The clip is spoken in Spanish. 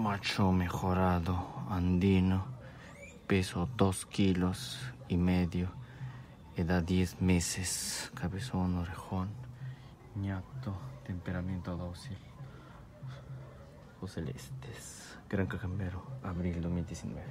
macho mejorado andino, peso 2 kilos y medio, edad 10 meses, cabezón, orejón, ñato, temperamento dócil, o celestes, Gran Cajambero, abril 2019.